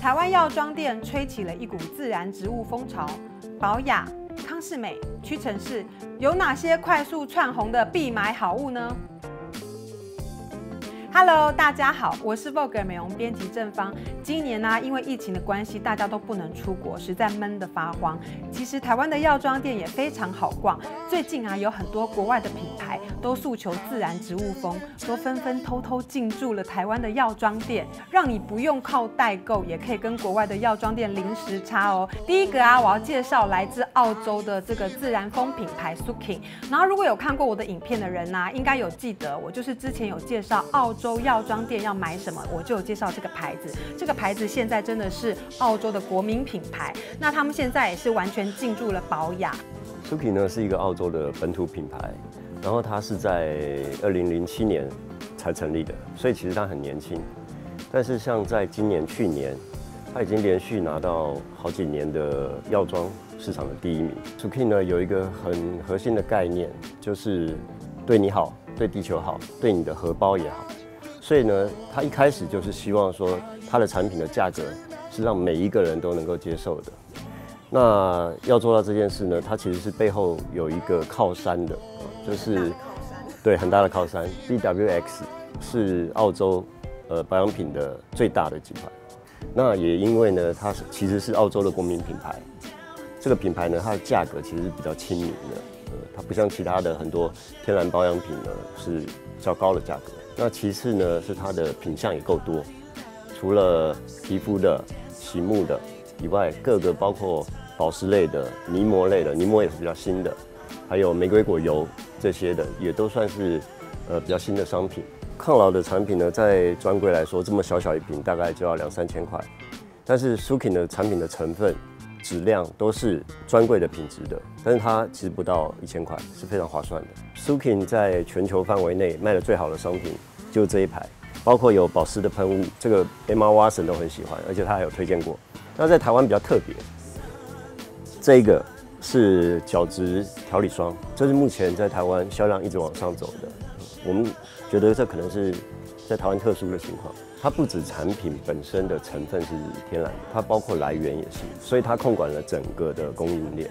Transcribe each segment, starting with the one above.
台湾药妆店吹起了一股自然植物风潮，保雅、康士美、屈臣氏有哪些快速窜红的必买好物呢？？Hello，大家好，我是 Vogue 美容编辑郑芳。今年呢，因为疫情的关系，大家都不能出国，实在闷得发慌。其实台湾的药妆店也非常好逛。最近啊，有很多国外的品牌都诉求自然植物风，都纷纷偷偷进驻了台湾的药妆店，让你不用靠代购，也可以跟国外的药妆店零时差哦。第一个啊，我要介绍来自澳洲的这个自然风品牌 Sukin。然后如果有看过我的影片的人呢，应该有记得我就是之前有介绍澳。洲药妆店要买什么，我就有介绍这个牌子。这个牌子现在真的是澳洲的国民品牌。那他们现在也是完全进驻了保养。Suki 呢是一个澳洲的本土品牌，然后它是在二零零七年才成立的，所以其实它很年轻。但是像在今年、去年，它已经连续拿到好几年的药妆市场的第一名。Suki 呢有一个很核心的概念，就是对你好，对地球好，对你的荷包也好。所以呢，他一开始就是希望说，他的产品的价格是让每一个人都能够接受的。那要做到这件事呢，它其实是背后有一个靠山的，就是对很大的靠山。BWX 是澳洲呃保养品的最大的集团。那也因为呢，它是其实是澳洲的国民品牌。这个品牌呢，它的价格其实是比较亲民的，呃，它不像其他的很多天然保养品呢是较高的价格。那其次呢，是它的品相也够多，除了皮肤的、洗沐的以外，各个包括保湿类的、泥膜类的，泥膜也是比较新的，还有玫瑰果油这些的，也都算是呃比较新的商品。抗老的产品呢，在专柜来说，这么小小一瓶大概就要两三千块，但是 Sukin 的产品的成分。质量都是专柜的品质的，但是它其实不到一千块，是非常划算的。Sukin 在全球范围内卖的最好的商品就是这一排，包括有保湿的喷雾，这个 Emma Watson 都很喜欢，而且他还有推荐过。那在台湾比较特别，这个是角质调理霜，这是目前在台湾销量一直往上走的。我们觉得这可能是在台湾特殊的情况。它不止产品本身的成分是天然的，它包括来源也是，所以它控管了整个的供应链。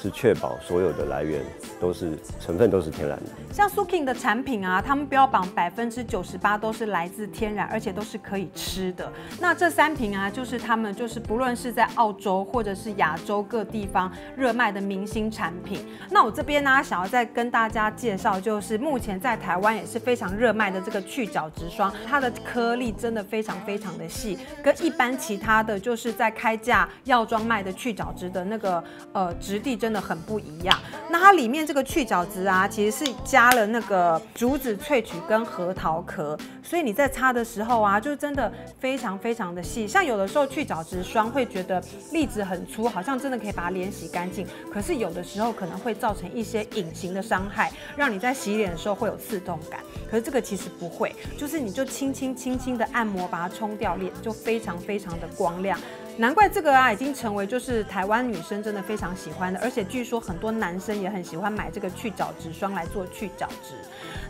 是确保所有的来源都是成分都是天然的。像 Sukin 的产品啊，他们标榜百分之九十八都是来自天然，而且都是可以吃的。那这三瓶啊，就是他们就是不论是在澳洲或者是亚洲各地方热卖的明星产品。那我这边呢，想要再跟大家介绍，就是目前在台湾也是非常热卖的这个去角质霜，它的颗粒真的非常非常的细，跟一般其他的就是在开价药妆卖的去角质的那个呃质地真。真的很不一样。那它里面这个去角质啊，其实是加了那个竹子萃取跟核桃壳，所以你在擦的时候啊，就真的非常非常的细。像有的时候去角质霜会觉得粒子很粗，好像真的可以把脸洗干净，可是有的时候可能会造成一些隐形的伤害，让你在洗脸的时候会有刺痛感。可是这个其实不会，就是你就轻轻轻轻的按摩把它冲掉，脸就非常非常的光亮。难怪这个啊，已经成为就是台湾女生真的非常喜欢的，而且据说很多男生也很喜欢买这个去角质霜来做去角质。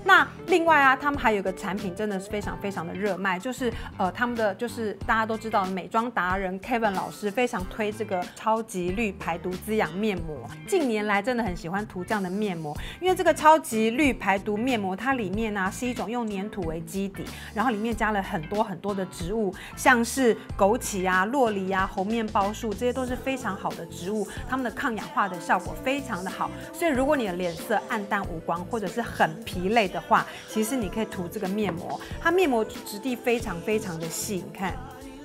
那另外啊，他们还有个产品真的是非常非常的热卖，就是呃他们的就是大家都知道美妆达人 Kevin 老师非常推这个超级绿排毒滋养面膜。近年来真的很喜欢涂这样的面膜，因为这个超级绿排毒面膜它里面呢是一种用粘土为基底，然后里面加了很多很多的植物，像是枸杞啊、洛梨啊、啊红面包树，这些都是非常好的植物，它们的抗氧化的效果非常的好。所以如果你的脸色暗淡无光或者是很疲累，的话，其实你可以涂这个面膜，它面膜质地非常非常的细，你看，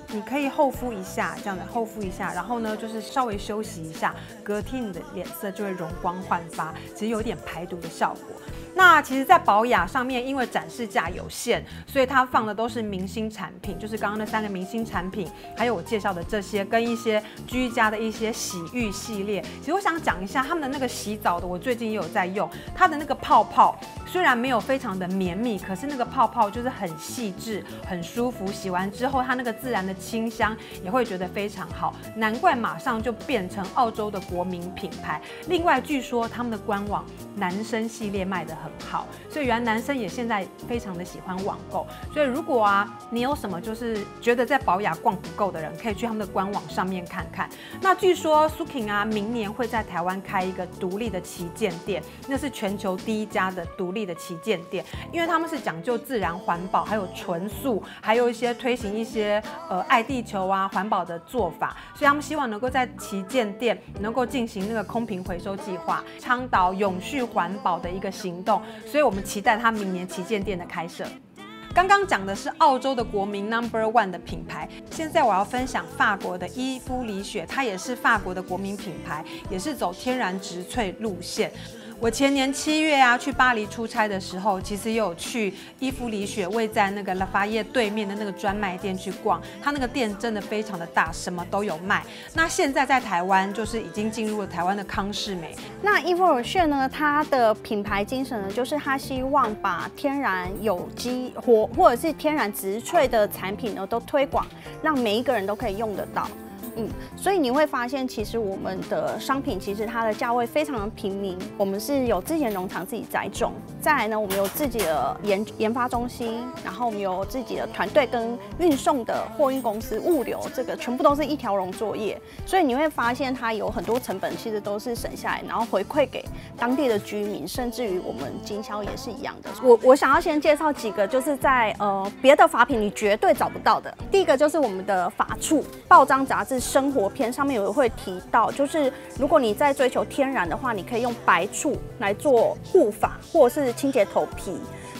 你可以厚敷一下，这样的厚敷一下，然后呢，就是稍微休息一下，隔天你的脸色就会容光焕发，其实有点排毒的效果。那其实，在宝雅上面，因为展示架有限，所以它放的都是明星产品，就是刚刚那三个明星产品，还有我介绍的这些，跟一些居家的一些洗浴系列。其实我想讲一下他们的那个洗澡的，我最近也有在用，它的那个泡泡虽然没有非常的绵密，可是那个泡泡就是很细致、很舒服。洗完之后，它那个自然的清香也会觉得非常好，难怪马上就变成澳洲的国民品牌。另外，据说他们的官网男生系列卖的。很好，所以原来男生也现在非常的喜欢网购。所以如果啊，你有什么就是觉得在宝雅逛不够的人，可以去他们的官网上面看看。那据说 Sukin 啊，明年会在台湾开一个独立的旗舰店，那是全球第一家的独立的旗舰店，因为他们是讲究自然环保，还有纯素，还有一些推行一些呃爱地球啊环保的做法，所以他们希望能够在旗舰店能够进行那个空瓶回收计划，倡导永续环保的一个行动，所以我们期待它明年旗舰店的开设。刚刚讲的是澳洲的国民 Number One 的品牌，现在我要分享法国的伊夫里雪，它也是法国的国民品牌，也是走天然植萃路线。我前年七月啊去巴黎出差的时候，其实有去伊芙里雪位在那个拉法叶对面的那个专卖店去逛，它那个店真的非常的大，什么都有卖。那现在在台湾就是已经进入了台湾的康士美。那伊芙里雪呢，它的品牌精神呢，就是它希望把天然有机或或者是天然植萃的产品呢都推广，让每一个人都可以用得到。嗯，所以你会发现，其实我们的商品其实它的价位非常的平民。我们是有自己的农场自己栽种，再来呢，我们有自己的研研发中心，然后我们有自己的团队跟运送的货运公司、物流，这个全部都是一条龙作业。所以你会发现，它有很多成本其实都是省下来，然后回馈给当地的居民，甚至于我们经销也是一样的。我我想要先介绍几个，就是在呃别的法品你绝对找不到的。第一个就是我们的法处报章杂志。生活篇上面有会提到，就是如果你在追求天然的话，你可以用白醋来做护发或者是清洁头皮。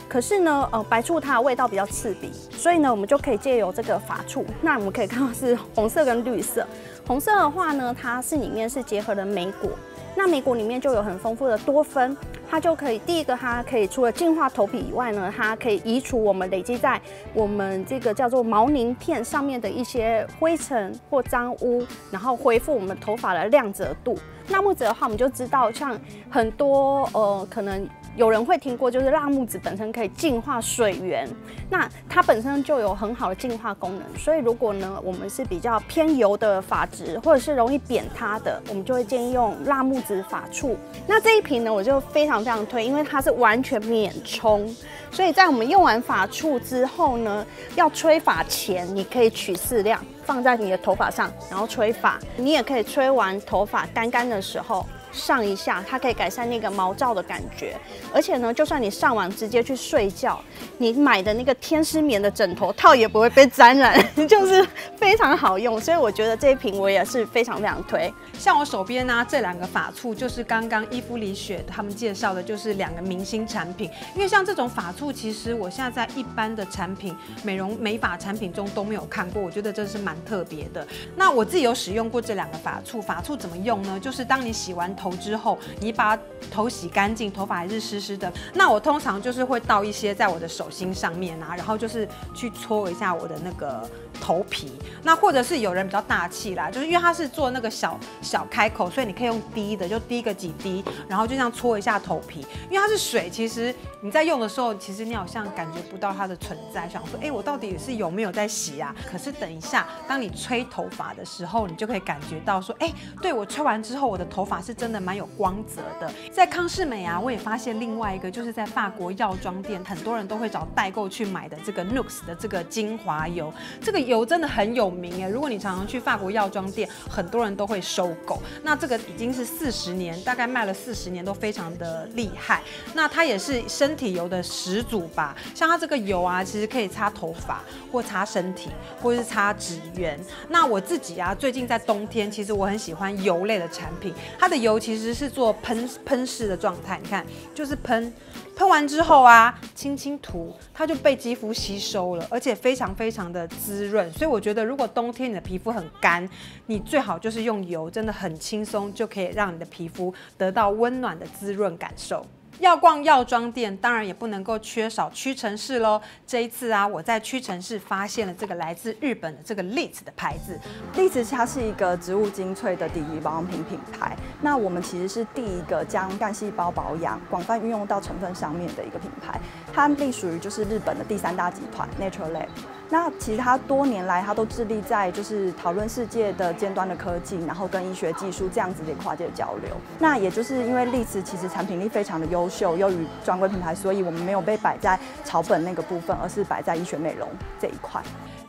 可是呢，呃，白醋它的味道比较刺鼻，所以呢，我们就可以借由这个法醋。那我们可以看到是红色跟绿色。红色的话呢，它是里面是结合了莓果。那美国里面就有很丰富的多酚，它就可以第一个，它可以除了净化头皮以外呢，它可以移除我们累积在我们这个叫做毛鳞片上面的一些灰尘或脏污，然后恢复我们头发的亮泽度。那木子的话，我们就知道像很多呃可能。有人会听过，就是辣木籽本身可以净化水源，那它本身就有很好的净化功能。所以如果呢，我们是比较偏油的发质，或者是容易扁塌的，我们就会建议用辣木籽发醋。那这一瓶呢，我就非常非常推，因为它是完全免冲，所以在我们用完发醋之后呢，要吹发前，你可以取适量放在你的头发上，然后吹发。你也可以吹完头发干干的时候。上一下，它可以改善那个毛躁的感觉，而且呢，就算你上网直接去睡觉，你买的那个天丝棉的枕头套也不会被沾染，就是非常好用。所以我觉得这一瓶我也是非常非常推。像我手边呢这两个发醋，就是刚刚伊芙里雪他们介绍的，就是两个明星产品。因为像这种发醋，其实我现在在一般的产品、美容美发产品中都没有看过，我觉得这是蛮特别的。那我自己有使用过这两个发醋，发醋怎么用呢？就是当你洗完头。头之后，你把头洗干净，头发还是湿湿的。那我通常就是会倒一些在我的手心上面啊，然后就是去搓一下我的那个头皮。那或者是有人比较大气啦，就是因为它是做那个小小开口，所以你可以用滴的，就滴个几滴，然后就这样搓一下头皮。因为它是水，其实你在用的时候，其实你好像感觉不到它的存在，想说，哎，我到底是有没有在洗啊？可是等一下，当你吹头发的时候，你就可以感觉到说，哎，对我吹完之后，我的头发是真的。蛮有光泽的，在康士美啊，我也发现另外一个，就是在法国药妆店，很多人都会找代购去买的这个 Nux 的这个精华油，这个油真的很有名哎。如果你常常去法国药妆店，很多人都会收购。那这个已经是四十年，大概卖了四十年，都非常的厉害。那它也是身体油的始祖吧？像它这个油啊，其实可以擦头发，或擦身体，或是擦指缘。那我自己啊，最近在冬天，其实我很喜欢油类的产品，它的油。其实是做喷喷式的状态，你看，就是喷，喷完之后啊，轻轻涂，它就被肌肤吸收了，而且非常非常的滋润。所以我觉得，如果冬天你的皮肤很干，你最好就是用油，真的很轻松，就可以让你的皮肤得到温暖的滋润感受。要逛药妆店，当然也不能够缺少屈臣氏喽。这一次啊，我在屈臣氏发现了这个来自日本的这个 Liz 的牌子。Liz 它是一个植物精粹的底鱼保养品品牌。那我们其实是第一个将干细胞保养广泛运用到成分上面的一个品牌。它隶属于就是日本的第三大集团 Nature Lab。那其实他多年来，他都致力在就是讨论世界的尖端的科技，然后跟医学技术这样子的跨界交流。那也就是因为丽兹其实产品力非常的优秀，优于专柜品牌，所以我们没有被摆在草本那个部分，而是摆在医学美容这一块。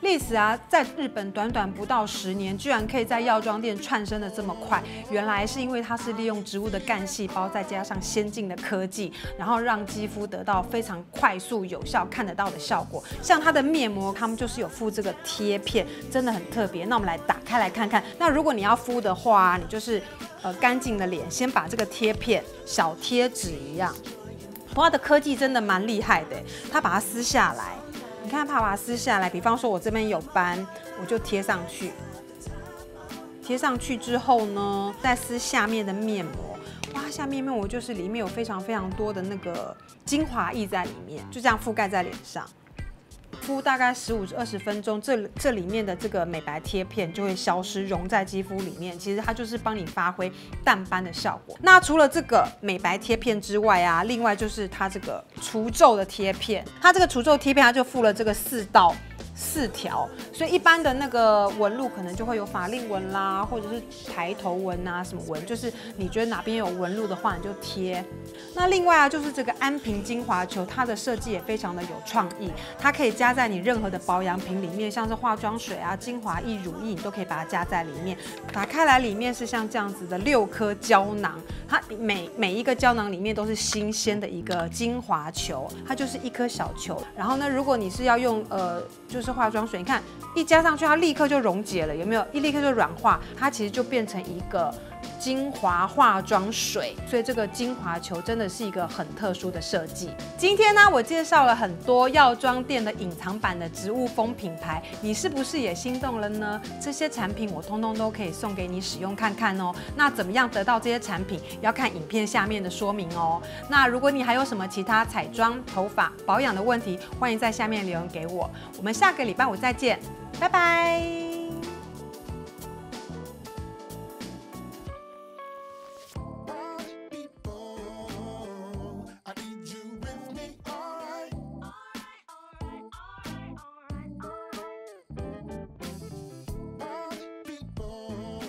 丽慈啊，在日本短短不到十年，居然可以在药妆店窜升的这么快，原来是因为它是利用植物的干细胞，再加上先进的科技，然后让肌肤得到非常快速、有效、看得到的效果。像它的面膜，他们就是有附这个贴片，真的很特别。那我们来打开来看看。那如果你要敷的话，你就是呃干净的脸，先把这个贴片小贴纸一样，它的科技真的蛮厉害的，它把它撕下来。你看，怕把它撕下来。比方说，我这边有斑，我就贴上去。贴上去之后呢，再撕下面的面膜。哇，下面面膜就是里面有非常非常多的那个精华液在里面，就这样覆盖在脸上。敷大概十五至二十分钟，这这里面的这个美白贴片就会消失，融在肌肤里面。其实它就是帮你发挥淡斑的效果。那除了这个美白贴片之外啊，另外就是它这个除皱的贴片。它这个除皱贴片，它就附了这个四道。四条，所以一般的那个纹路可能就会有法令纹啦，或者是抬头纹啊，什么纹，就是你觉得哪边有纹路的话，你就贴。那另外啊，就是这个安瓶精华球，它的设计也非常的有创意，它可以加在你任何的保养品里面，像是化妆水啊、精华液、乳液，你都可以把它加在里面。打开来，里面是像这样子的六颗胶囊，它每每一个胶囊里面都是新鲜的一个精华球，它就是一颗小球。然后呢，如果你是要用呃，就是是化妆水，你看一加上去，它立刻就溶解了，有没有？一立刻就软化，它其实就变成一个精华化妆水。所以这个精华球真的是一个很特殊的设计。今天呢，我介绍了很多药妆店的隐藏版的植物风品牌，你是不是也心动了呢？这些产品我通通都可以送给你使用看看哦。那怎么样得到这些产品？要看影片下面的说明哦。那如果你还有什么其他彩妆、头发保养的问题，欢迎在下面留言给我。我们下。个礼拜五再见，拜拜。